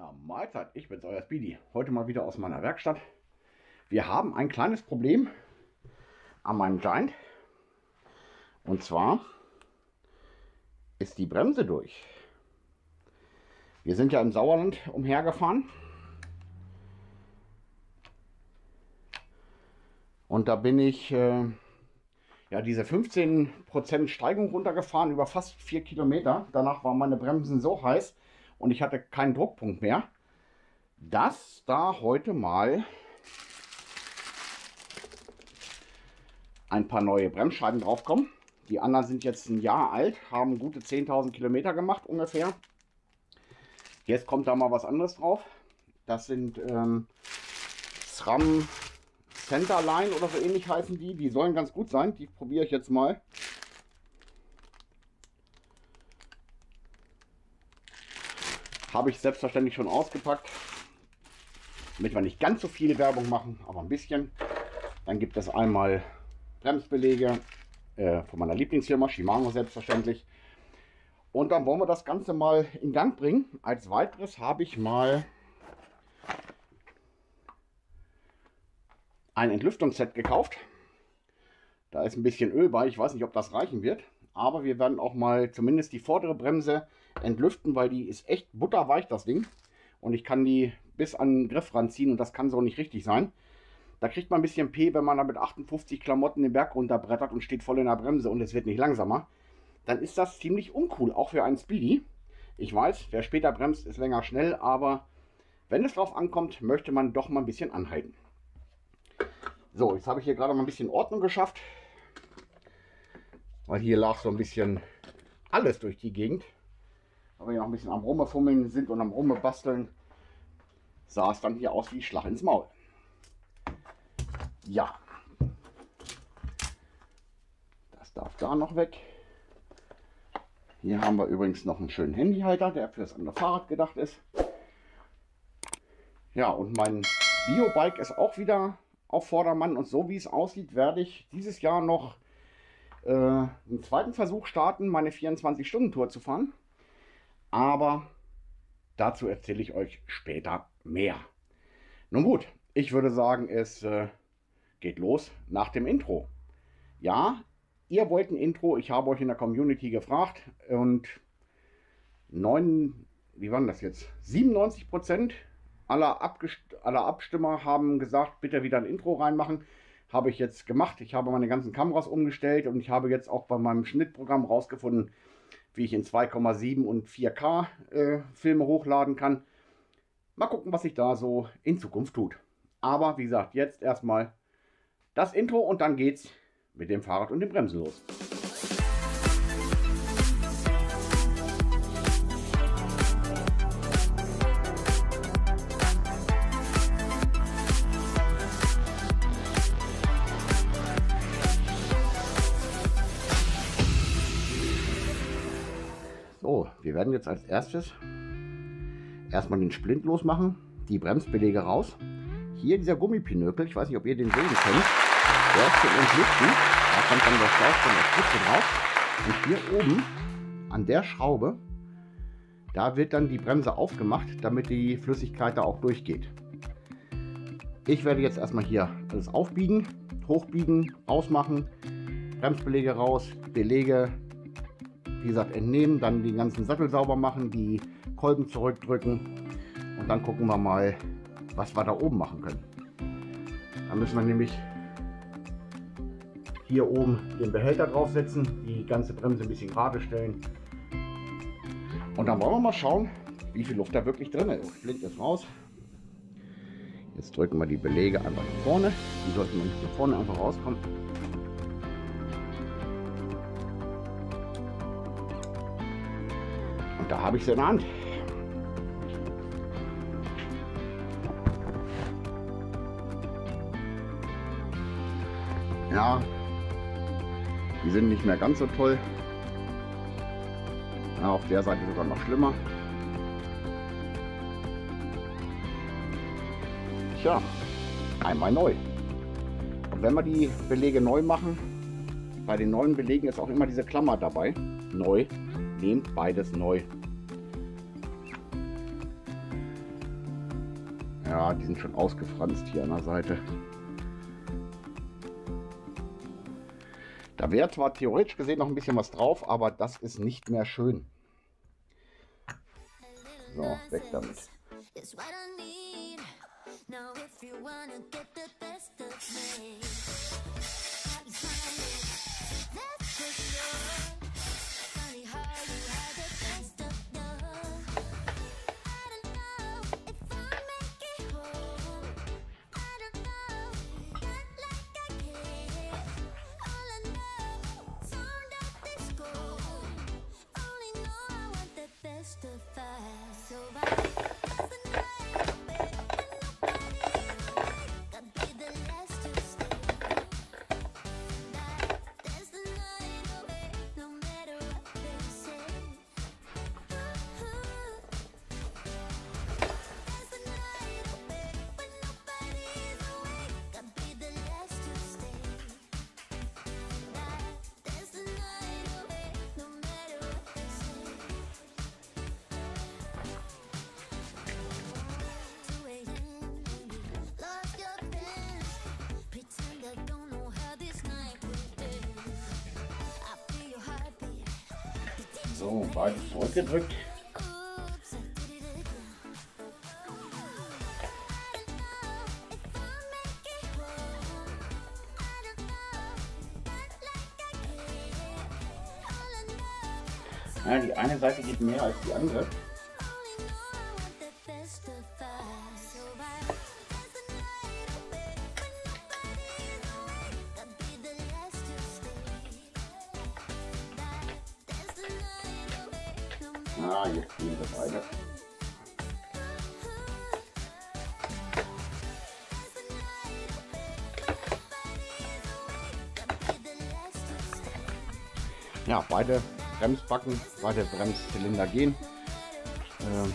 Ja, Mahlzeit, ich bin's, euer Speedy. Heute mal wieder aus meiner Werkstatt. Wir haben ein kleines Problem an meinem Giant. Und zwar ist die Bremse durch. Wir sind ja im Sauerland umhergefahren. Und da bin ich äh, ja diese 15% Steigung runtergefahren über fast 4 Kilometer. Danach waren meine Bremsen so heiß und ich hatte keinen Druckpunkt mehr, dass da heute mal ein paar neue Bremsscheiben draufkommen. Die anderen sind jetzt ein Jahr alt, haben gute 10.000 Kilometer gemacht ungefähr. Jetzt kommt da mal was anderes drauf. Das sind ähm, SRAM Centerline oder so ähnlich heißen die. Die sollen ganz gut sein. Die probiere ich jetzt mal. Habe ich selbstverständlich schon ausgepackt. Damit wir nicht ganz so viel Werbung machen, aber ein bisschen. Dann gibt es einmal Bremsbelege äh, von meiner Lieblingsfirma, Shimano selbstverständlich. Und dann wollen wir das Ganze mal in Gang bringen. Als weiteres habe ich mal ein Entlüftungsset gekauft. Da ist ein bisschen Öl bei. Ich weiß nicht, ob das reichen wird. Aber wir werden auch mal zumindest die vordere Bremse entlüften, weil die ist echt butterweich, das Ding. Und ich kann die bis an den Griff ranziehen und das kann so nicht richtig sein. Da kriegt man ein bisschen P, wenn man da mit 58 Klamotten den Berg runterbrettert und steht voll in der Bremse und es wird nicht langsamer. Dann ist das ziemlich uncool, auch für einen Speedy. Ich weiß, wer später bremst, ist länger schnell, aber wenn es drauf ankommt, möchte man doch mal ein bisschen anhalten. So, jetzt habe ich hier gerade mal ein bisschen Ordnung geschafft. Weil hier lag so ein bisschen alles durch die Gegend. Aber wir noch ein bisschen am Rummefummeln sind und am Rummebasteln, sah es dann hier aus wie Schlag ins Maul. Ja. Das darf da noch weg. Hier haben wir übrigens noch einen schönen Handyhalter, der für das andere Fahrrad gedacht ist. Ja, und mein Biobike ist auch wieder auf Vordermann. Und so wie es aussieht, werde ich dieses Jahr noch äh, einen zweiten Versuch starten, meine 24-Stunden-Tour zu fahren. Aber dazu erzähle ich euch später mehr. Nun gut, ich würde sagen, es äh, geht los nach dem Intro. Ja, ihr wollt ein Intro, ich habe euch in der Community gefragt und 9, wie waren das jetzt? 97 Prozent aller, aller Abstimmer haben gesagt, bitte wieder ein Intro reinmachen. Habe ich jetzt gemacht. Ich habe meine ganzen Kameras umgestellt und ich habe jetzt auch bei meinem Schnittprogramm rausgefunden, wie ich in 2,7 und 4K äh, Filme hochladen kann. Mal gucken, was sich da so in Zukunft tut. Aber wie gesagt, jetzt erstmal das Intro und dann geht's mit dem Fahrrad und den Bremsen los. Werden jetzt als erstes erstmal den Splint losmachen, die Bremsbeläge raus. Hier dieser Gummipinökel, ich weiß nicht, ob ihr den sehen könnt, der ist zum Entlüften. Da kommt dann der Schlauch von der Spitze drauf. Und hier oben an der Schraube, da wird dann die Bremse aufgemacht, damit die Flüssigkeit da auch durchgeht. Ich werde jetzt erstmal hier alles aufbiegen, hochbiegen, ausmachen, Bremsbeläge raus, Belege, wie gesagt, entnehmen, dann den ganzen Sattel sauber machen, die Kolben zurückdrücken und dann gucken wir mal, was wir da oben machen können. Da müssen wir nämlich hier oben den Behälter draufsetzen, die ganze Bremse ein bisschen gerade stellen. Und dann wollen wir mal schauen, wie viel Luft da wirklich drin ist. Blind ist raus. Jetzt drücken wir die Belege einfach nach vorne. Die sollten nicht nach vorne einfach rauskommen. Da habe ich sie in der Hand. Ja, die sind nicht mehr ganz so toll. Ja, auf der Seite sogar noch schlimmer. Tja, einmal neu. Und wenn wir die Belege neu machen, bei den neuen Belegen ist auch immer diese Klammer dabei. Neu, nehmt beides neu. Die sind schon ausgefranst hier an der Seite. Da wäre zwar theoretisch gesehen noch ein bisschen was drauf, aber das ist nicht mehr schön. So, weg damit. そば So, beide zurückgedrückt. Ja, die eine Seite geht mehr als die andere. Ja, beide Bremsbacken, beide Bremszylinder gehen. Ähm,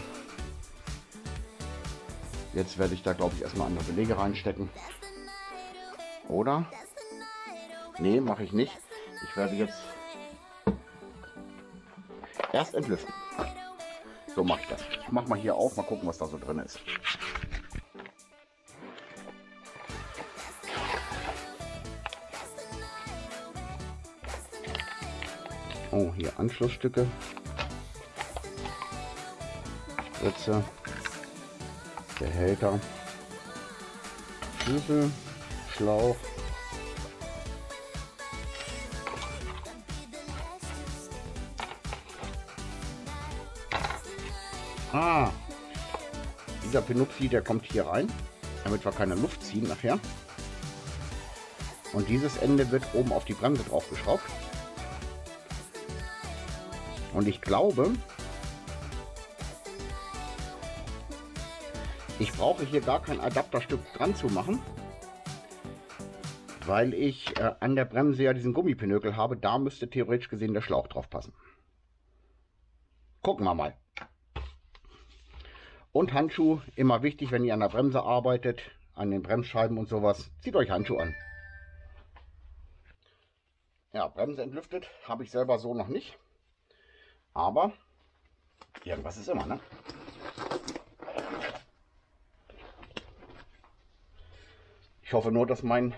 jetzt werde ich da, glaube ich, erstmal andere Belege reinstecken. Oder? Nee, mache ich nicht. Ich werde jetzt erst entlüften. So mache ich das. Ich mache mal hier auf, mal gucken, was da so drin ist. Oh, hier Anschlussstücke. Spritze. Behälter. Schlüssel. Schlauch. Ah, dieser Pinupsi, der kommt hier rein, damit wir keine Luft ziehen nachher. Und dieses Ende wird oben auf die Bremse drauf geschraubt. Und ich glaube, ich brauche hier gar kein Adapterstück dran zu machen, weil ich äh, an der Bremse ja diesen Gummipinökel habe. Da müsste theoretisch gesehen der Schlauch drauf passen. Gucken wir mal. Und Handschuh, immer wichtig, wenn ihr an der Bremse arbeitet, an den Bremsscheiben und sowas. Zieht euch Handschuhe an. Ja, Bremse entlüftet habe ich selber so noch nicht. Aber irgendwas ist immer, ne? Ich hoffe nur, dass mein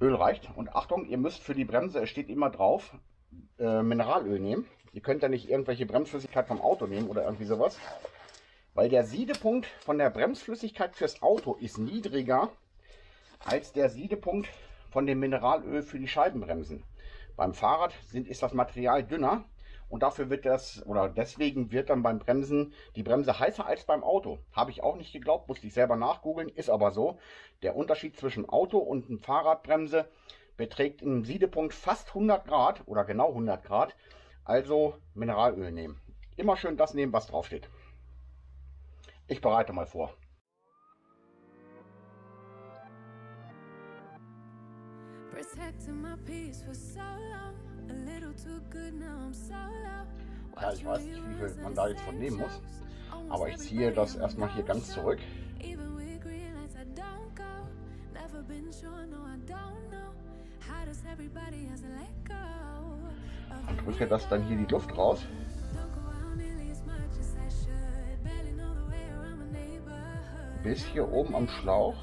Öl reicht. Und Achtung, ihr müsst für die Bremse, es steht immer drauf, äh, Mineralöl nehmen. Ihr könnt ja nicht irgendwelche Bremsflüssigkeit vom Auto nehmen oder irgendwie sowas. Weil der Siedepunkt von der Bremsflüssigkeit fürs Auto ist niedriger als der Siedepunkt von dem Mineralöl für die Scheibenbremsen. Beim Fahrrad sind, ist das Material dünner und dafür wird das, oder deswegen wird dann beim Bremsen die Bremse heißer als beim Auto. Habe ich auch nicht geglaubt, musste ich selber nachgoogeln, ist aber so. Der Unterschied zwischen Auto und Fahrradbremse beträgt im Siedepunkt fast 100 Grad oder genau 100 Grad. Also Mineralöl nehmen. Immer schön das nehmen, was draufsteht. Ich bereite mal vor. Ja, ich weiß nicht, wie viel man da jetzt von nehmen muss, aber ich ziehe das erstmal hier ganz zurück. Und drücke das dann hier die Luft raus. bis hier oben am Schlauch.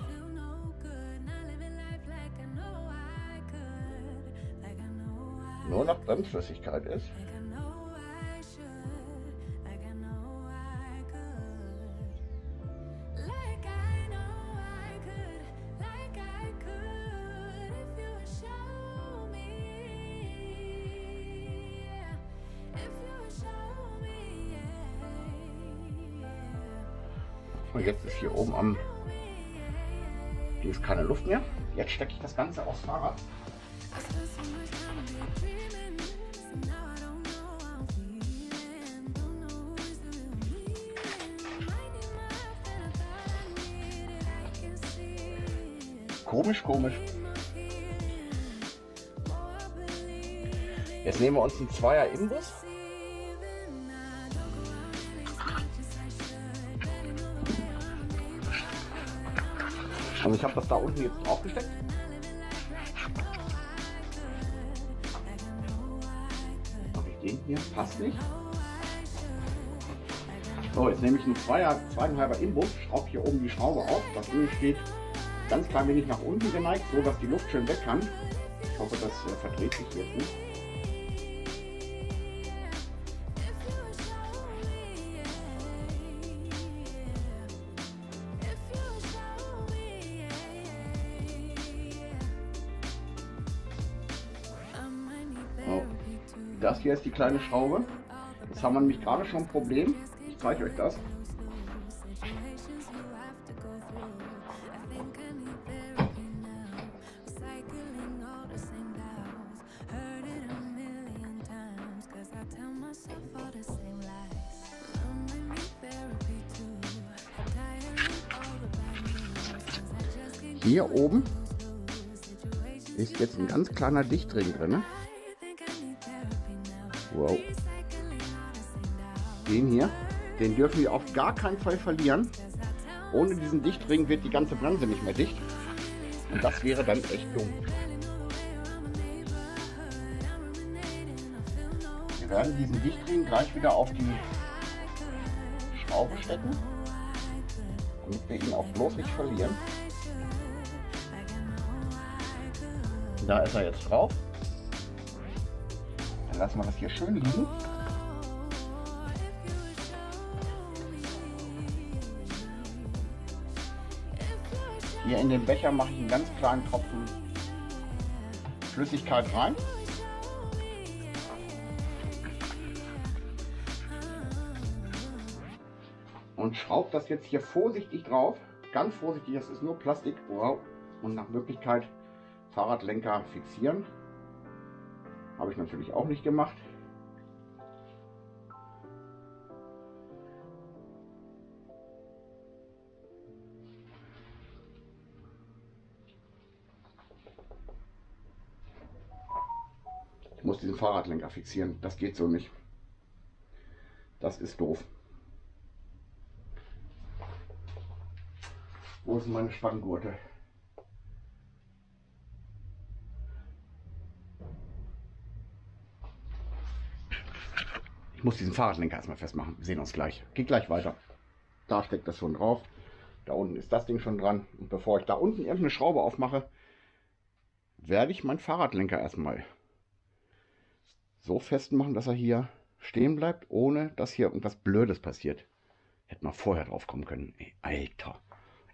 Nur noch Bremsflüssigkeit ist. Und jetzt ist hier oben am hier ist keine Luft mehr. Jetzt stecke ich das Ganze aufs Fahrrad. Nehmen wir uns einen Zweier Imbus. Also ich habe das da unten jetzt draufgesteckt. Mache ich den hier, passt nicht. So, jetzt nehme ich einen Zweier, zweieinhalber Imbus, schraube hier oben die Schraube auf. Das Öl steht ganz klein wenig nach unten geneigt, so dass die Luft schön weg kann. Ich hoffe, das äh, verdreht sich jetzt nicht. Hier ist die kleine Schraube. Jetzt haben wir nämlich gerade schon ein Problem. Ich zeige euch das. Hier oben ist jetzt ein ganz kleiner Dichtring drin. Wow. Den hier, den dürfen wir auf gar keinen Fall verlieren. Ohne diesen Dichtring wird die ganze Bremse nicht mehr dicht. Und das wäre dann echt dumm. Wir werden diesen Dichtring gleich wieder auf die Schraube stecken, damit wir ihn auch bloß nicht verlieren. Da ist er jetzt drauf. Lassen wir das hier schön liegen. Hier in den Becher mache ich einen ganz kleinen Tropfen Flüssigkeit rein. Und schraube das jetzt hier vorsichtig drauf. Ganz vorsichtig, das ist nur Plastik. Wow. Und nach Möglichkeit Fahrradlenker fixieren. Habe ich natürlich auch nicht gemacht. Ich muss diesen Fahrradlenker fixieren. Das geht so nicht. Das ist doof. Wo ist meine Spanngurte? Muss diesen Fahrradlenker erstmal festmachen. Wir sehen uns gleich. Geht gleich weiter. Da steckt das schon drauf. Da unten ist das Ding schon dran. Und bevor ich da unten irgendeine Schraube aufmache, werde ich meinen Fahrradlenker erstmal so festmachen, dass er hier stehen bleibt, ohne dass hier irgendwas Blödes passiert. Hätte man vorher drauf kommen können. Ey, Alter.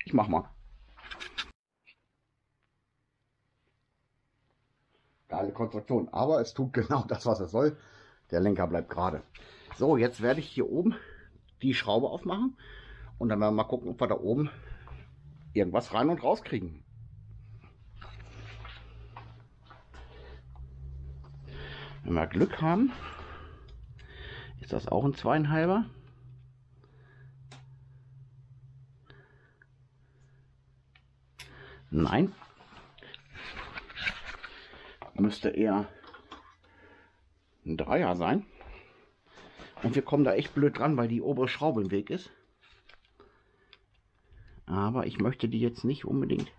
Ich mach mal. Geile Konstruktion. Aber es tut genau das, was es soll. Der Lenker bleibt gerade. So, jetzt werde ich hier oben die Schraube aufmachen. Und dann werden wir mal gucken, ob wir da oben irgendwas rein und raus kriegen. Wenn wir Glück haben, ist das auch ein zweieinhalber. Nein. Müsste eher ein Dreier sein. Und wir kommen da echt blöd dran, weil die obere Schraube im Weg ist. Aber ich möchte die jetzt nicht unbedingt.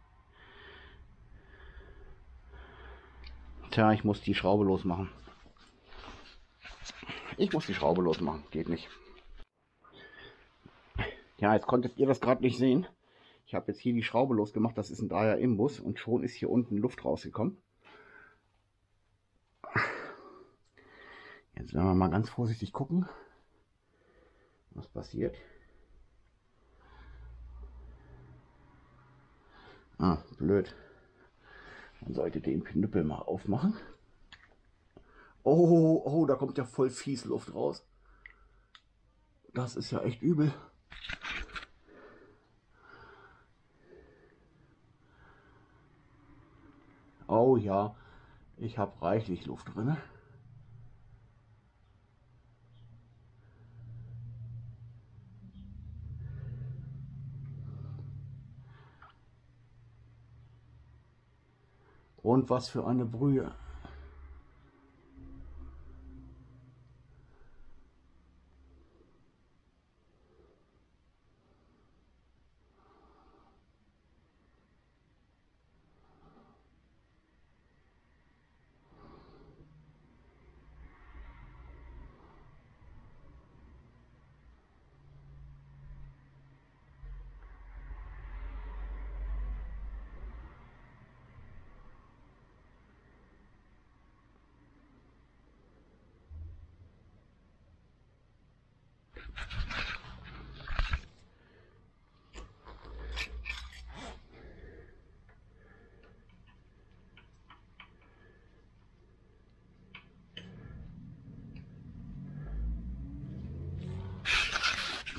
Tja, ich muss die Schraube losmachen. Ich muss die Schraube losmachen. Geht nicht. Ja, jetzt konntet ihr das gerade nicht sehen. Ich habe jetzt hier die Schraube losgemacht, das ist ein Dreier Imbus und schon ist hier unten Luft rausgekommen. Jetzt werden wir mal ganz vorsichtig gucken, was passiert. Ah, blöd. Man sollte den Knüppel mal aufmachen. Oh, oh, da kommt ja voll fies Luft raus. Das ist ja echt übel. Oh ja, ich habe reichlich Luft drin. Und was für eine Brühe.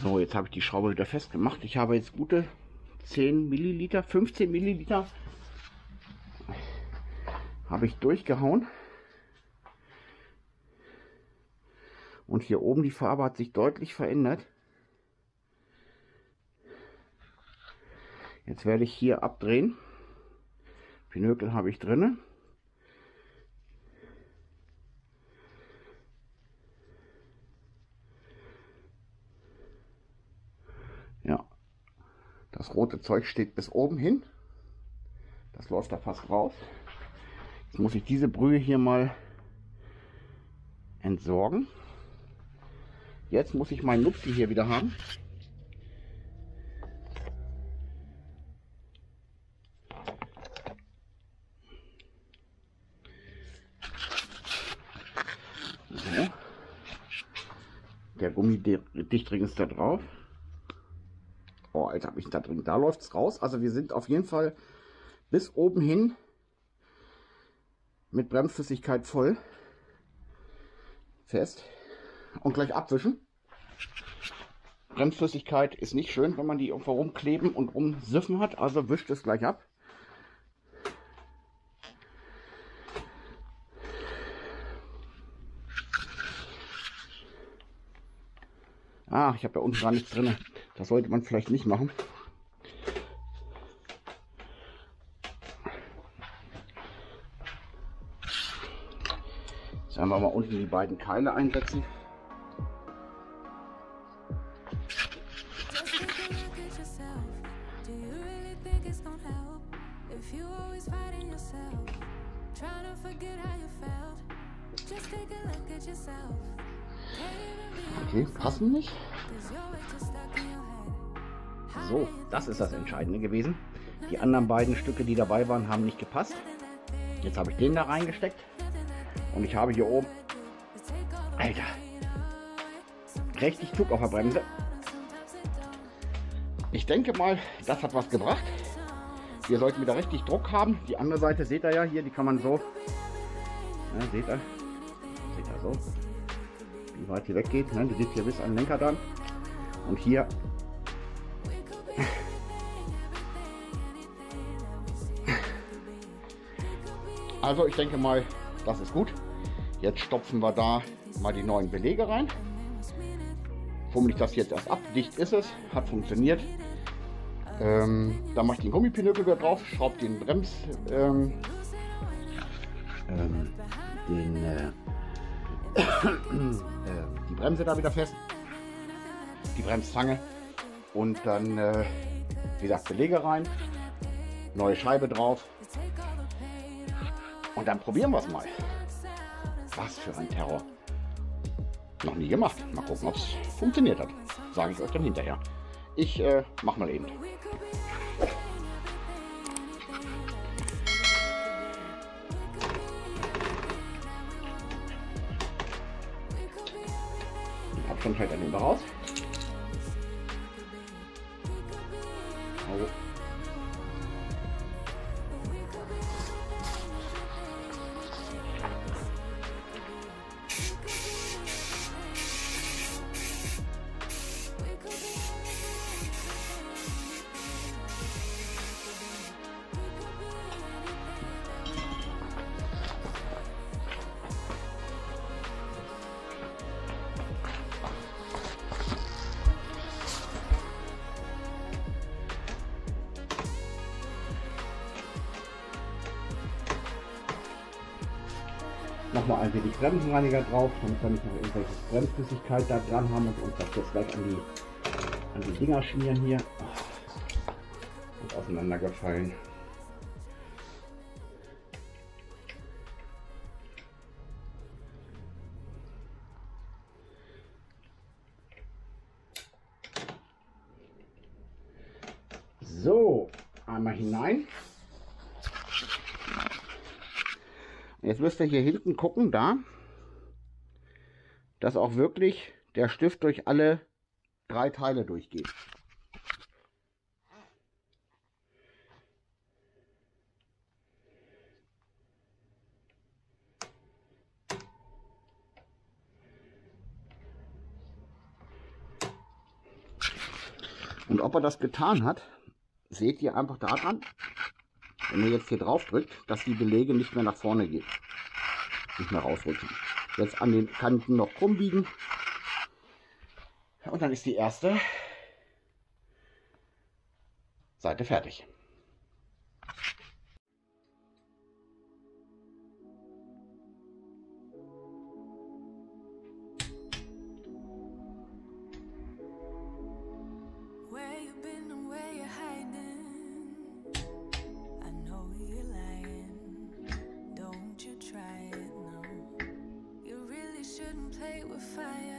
So, jetzt habe ich die Schraube wieder festgemacht. Ich habe jetzt gute 10 Milliliter, 15 Milliliter habe ich durchgehauen. Und hier oben die Farbe hat sich deutlich verändert. Jetzt werde ich hier abdrehen. Pinökel habe ich drinne. Das rote Zeug steht bis oben hin. Das läuft da fast raus. Jetzt muss ich diese Brühe hier mal entsorgen. Jetzt muss ich meinen Nupsi hier wieder haben. So. Der Gummidichtring ist da drauf. Oh, Alter, habe ich da drin. Da läuft es raus. Also wir sind auf jeden Fall bis oben hin mit Bremsflüssigkeit voll. Fest. Und gleich abwischen. Bremsflüssigkeit ist nicht schön, wenn man die irgendwo rumkleben und rumsiffen hat. Also wischt es gleich ab. Ah, ich habe da unten gar nichts drin. Das sollte man vielleicht nicht machen. Jetzt werden wir mal unten die beiden Keile einsetzen. Passen nicht. So, das ist das Entscheidende gewesen. Die anderen beiden Stücke, die dabei waren, haben nicht gepasst. Jetzt habe ich den da reingesteckt. Und ich habe hier oben... Alter! Richtig Druck auf der Bremse. Ich denke mal, das hat was gebracht. Wir sollten wieder richtig Druck haben. Die andere Seite seht ihr ja hier, die kann man so... Ja, seht ihr? Seht ihr so? Wie weit die weggeht. Ne? Die geht hier bis an den Lenker dann. Und hier Also ich denke mal, das ist gut. Jetzt stopfen wir da mal die neuen Belege rein. Fummel ich das jetzt erst ab. Dicht ist es, hat funktioniert. Ähm, dann mache ich den Gummipinökel wieder drauf, schraube den Brems, ähm, ähm, den, äh, die Bremse da wieder fest, die Bremszange und dann, äh, wie gesagt, Belege rein, neue Scheibe drauf und dann probieren wir es mal. Was für ein Terror. Noch nie gemacht. Mal gucken, ob es funktioniert hat. Sage ich euch dann hinterher. Ich äh, mach mal eben. Dann fällt er lieber raus. Nochmal ein wenig Bremsenreiniger drauf, damit wir nicht noch irgendwelche Bremsflüssigkeit da dran haben und uns das jetzt gleich an die, an die Dinger schmieren hier. Und auseinandergefallen. Jetzt müsst ihr hier hinten gucken, da, dass auch wirklich der Stift durch alle drei Teile durchgeht. Und ob er das getan hat, seht ihr einfach daran, wenn ihr jetzt hier drauf drückt, dass die Belege nicht mehr nach vorne gehen. Nicht mehr rausrutschen. Jetzt an den Kanten noch krumm biegen. Und dann ist die erste Seite fertig. fire.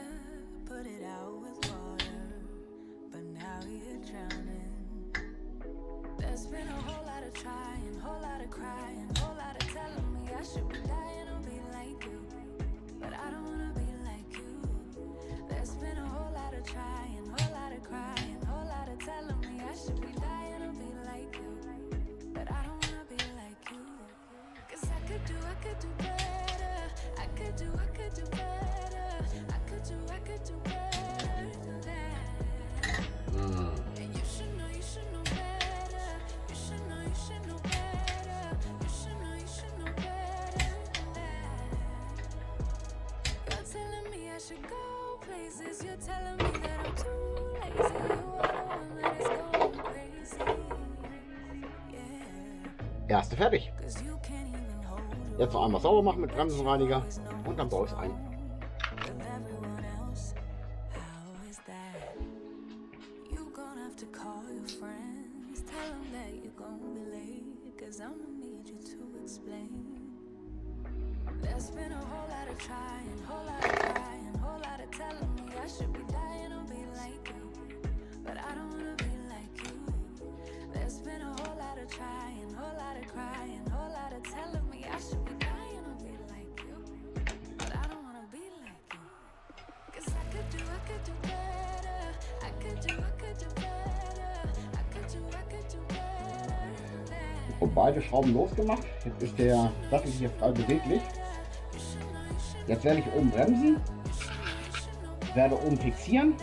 Erste fertig. Jetzt noch einmal sauber machen mit Bremsenreiniger und dann baue ich es ein. But I don't wanna be. There's been a whole lot of trying, whole lot of crying, whole lot of telling me I should be dying to be like you. But I don't wanna be like you. Cause I could do, I could do better. I could do, I could do better. I could do, I could do better. Und beide Schrauben losgemacht. Jetzt ist der Sattel hier frei beweglich. Jetzt werde ich oben bremsen, werde oben fixieren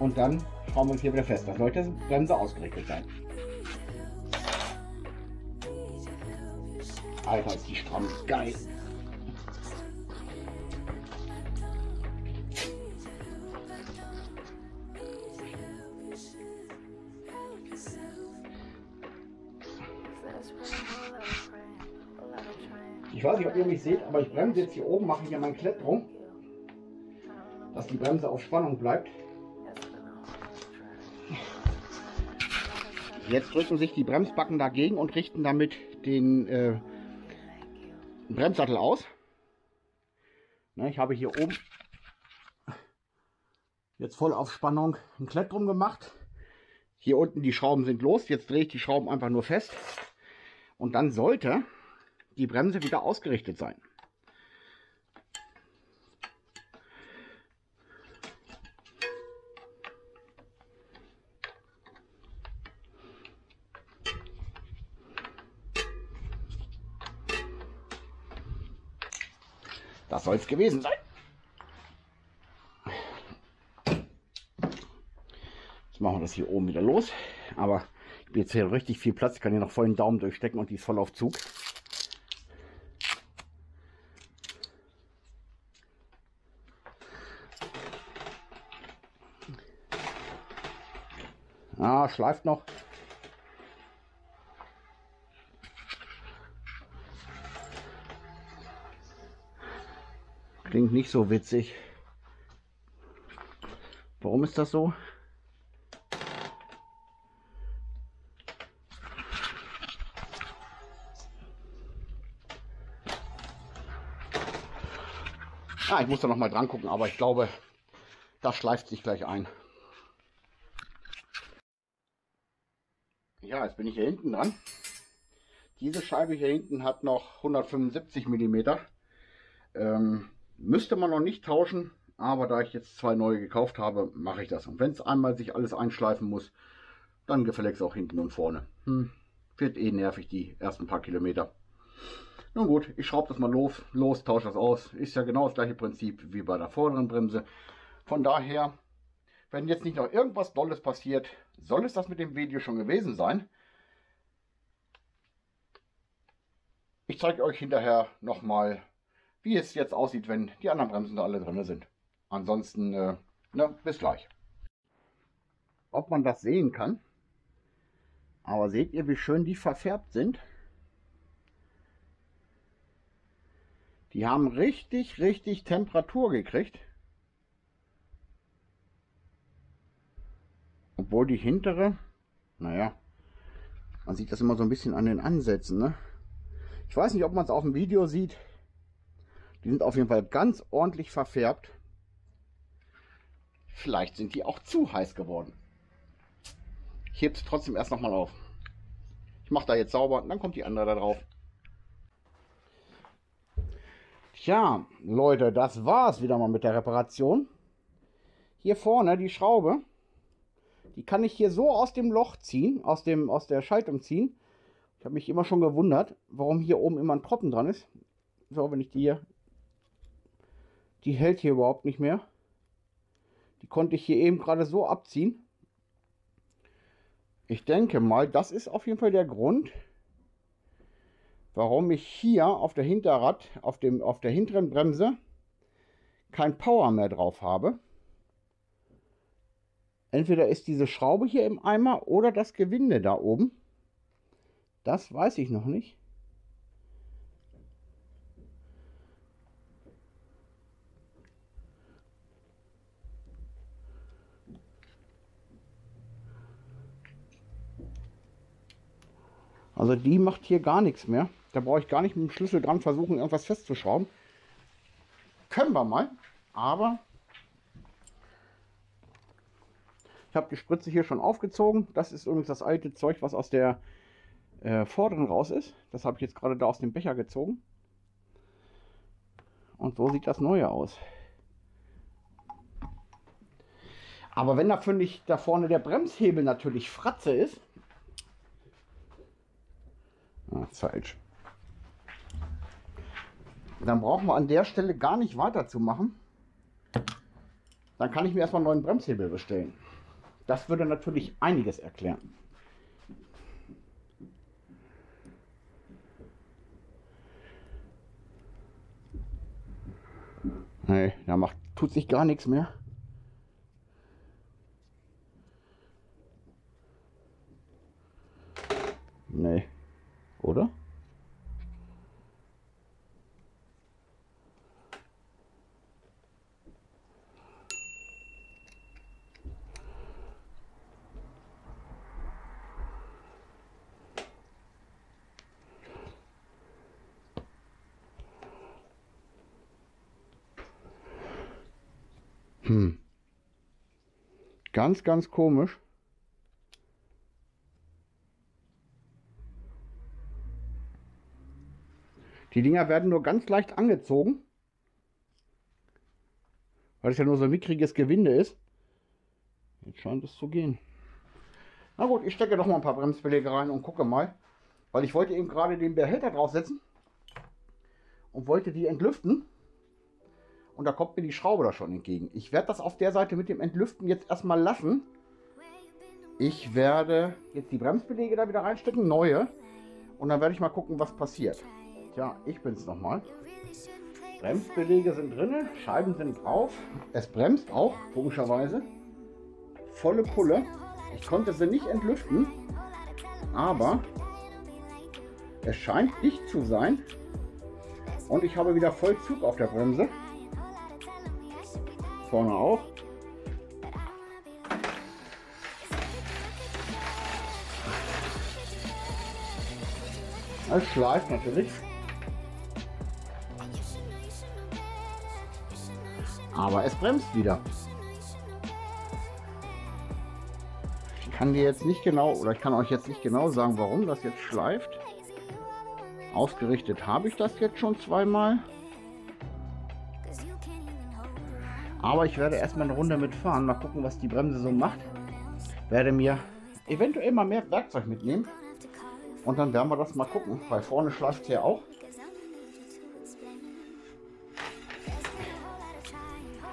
und dann schrauben wir uns hier wieder fest. Das sollte Bremse ausgerichtet sein. Alter, ist die stramm. Geil. Ich weiß nicht, ob ihr mich seht, aber ich bremse jetzt hier oben, mache hier mein Klett drum, dass die Bremse auf Spannung bleibt. Jetzt drücken sich die Bremsbacken dagegen und richten damit den äh, Bremssattel aus. Ne, ich habe hier oben jetzt voll auf Spannung ein Klett drum gemacht. Hier unten die Schrauben sind los. Jetzt drehe ich die Schrauben einfach nur fest. Und dann sollte die Bremse wieder ausgerichtet sein. Das soll es gewesen sein. Jetzt machen wir das hier oben wieder los. Aber ich bin jetzt hier richtig viel Platz. Ich kann hier noch voll den Daumen durchstecken und die ist voll auf Zug. Ah, schleift noch. Klingt nicht so witzig. Warum ist das so? Ah, ich muss da noch mal dran gucken, aber ich glaube, das schleift sich gleich ein. Ja, jetzt bin ich hier hinten dran. Diese Scheibe hier hinten hat noch 175 mm. Ähm, müsste man noch nicht tauschen, aber da ich jetzt zwei neue gekauft habe, mache ich das. Und wenn es einmal sich alles einschleifen muss, dann gefälligst auch hinten und vorne. Hm, wird eh nervig die ersten paar Kilometer. Nun gut, ich schraube das mal los, los, tausche das aus. Ist ja genau das gleiche Prinzip wie bei der vorderen Bremse. Von daher, wenn jetzt nicht noch irgendwas Dolles passiert, soll es das mit dem Video schon gewesen sein. Ich zeige euch hinterher nochmal, wie es jetzt aussieht, wenn die anderen Bremsen da alle drin sind. Ansonsten, äh, ne, bis gleich. Ob man das sehen kann, aber seht ihr, wie schön die verfärbt sind? Die haben richtig, richtig Temperatur gekriegt. Obwohl die hintere, naja, man sieht das immer so ein bisschen an den Ansätzen. Ne? Ich weiß nicht, ob man es auf dem Video sieht. Die sind auf jeden Fall ganz ordentlich verfärbt. Vielleicht sind die auch zu heiß geworden. Ich hebe es trotzdem erst nochmal auf. Ich mache da jetzt sauber und dann kommt die andere da drauf. Tja, Leute, das war's wieder mal mit der Reparation. Hier vorne die Schraube, die kann ich hier so aus dem Loch ziehen, aus, dem, aus der Schaltung ziehen. Ich habe mich immer schon gewundert, warum hier oben immer ein Proppen dran ist. So, wenn ich die hier... Die hält hier überhaupt nicht mehr. Die konnte ich hier eben gerade so abziehen. Ich denke mal, das ist auf jeden Fall der Grund, warum ich hier auf der Hinterrad, auf, dem, auf der hinteren Bremse kein Power mehr drauf habe. Entweder ist diese Schraube hier im Eimer oder das Gewinde da oben. Das weiß ich noch nicht. Also die macht hier gar nichts mehr. Da brauche ich gar nicht mit dem Schlüssel dran versuchen, irgendwas festzuschrauben. Können wir mal, aber ich habe die Spritze hier schon aufgezogen. Das ist übrigens das alte Zeug, was aus der äh, vorderen raus ist. Das habe ich jetzt gerade da aus dem Becher gezogen. Und so sieht das neue aus. Aber wenn da, ich, da vorne der Bremshebel natürlich Fratze ist. Ah, falsch dann brauchen wir an der Stelle gar nicht weiterzumachen. Dann kann ich mir erstmal einen neuen Bremshebel bestellen. Das würde natürlich einiges erklären. Nee, da macht, tut sich gar nichts mehr. Nee. Oder? Hm. Ganz, ganz komisch. Die Dinger werden nur ganz leicht angezogen. Weil es ja nur so ein mickriges Gewinde ist. Jetzt scheint es zu gehen. Na gut, ich stecke doch mal ein paar Bremsbeläge rein und gucke mal. Weil ich wollte eben gerade den Behälter draufsetzen. Und wollte die entlüften. und da kommt mir die Schraube da schon entgegen. Ich werde das auf der Seite mit dem Entlüften jetzt erstmal lassen. Ich werde jetzt die Bremsbeläge da wieder reinstecken, neue. Und dann werde ich mal gucken, was passiert. Tja, ich bin's nochmal. Bremsbeläge sind drin, Scheiben sind drauf. Es bremst auch, komischerweise. Volle Pulle. Ich konnte sie nicht entlüften, aber es scheint dicht zu sein. Und ich habe wieder Vollzug auf der Bremse. Vorne auch. Es schleift natürlich. Aber es bremst wieder. Ich kann dir jetzt nicht genau, oder ich kann euch jetzt nicht genau sagen, warum das jetzt schleift. Ausgerichtet habe ich das jetzt schon zweimal. Aber ich werde erstmal eine Runde mitfahren, mal gucken, was die Bremse so macht. Werde mir eventuell mal mehr Werkzeug mitnehmen. Und dann werden wir das mal gucken, weil vorne schleift es ja auch.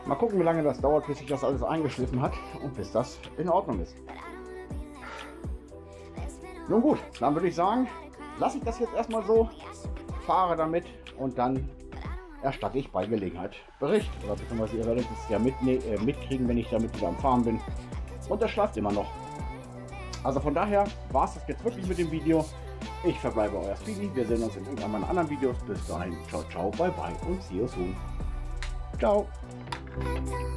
Mal gucken, wie lange das dauert, bis sich das alles eingeschliffen hat und bis das in Ordnung ist. Nun gut, dann würde ich sagen, lasse ich das jetzt erstmal so, fahre damit und dann erstatte ich bei Gelegenheit Bericht. Oder beziehungsweise ihr werdet es ja mit, äh, mitkriegen, wenn ich damit wieder am Fahren bin. Und das schleift immer noch. Also von daher war es das jetzt wirklich mit dem Video. Ich verbleibe euer Speedy. Wir sehen uns in irgendeinem anderen Videos. Bis dahin. Ciao, ciao, bye, bye und see you soon. Ciao. I don't